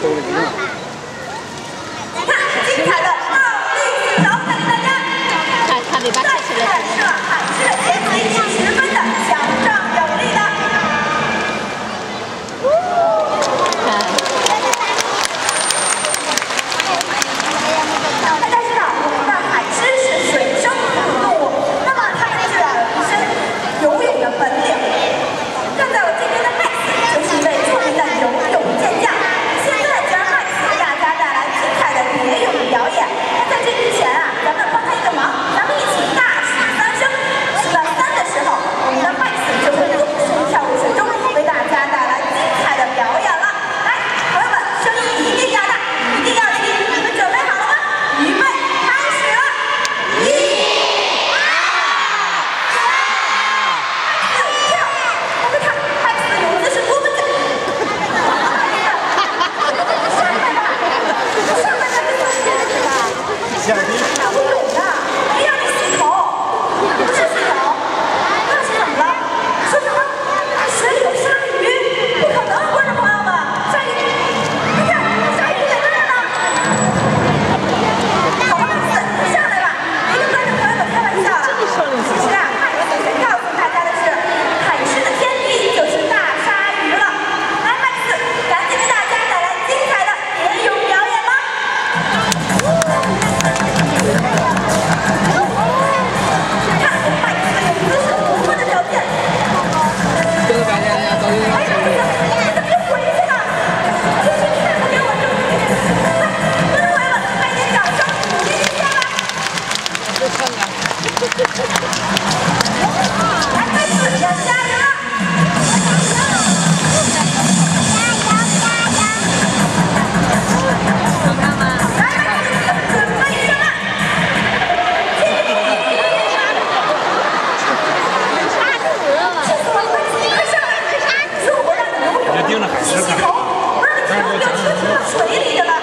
盯着海狮看，还是给我讲讲。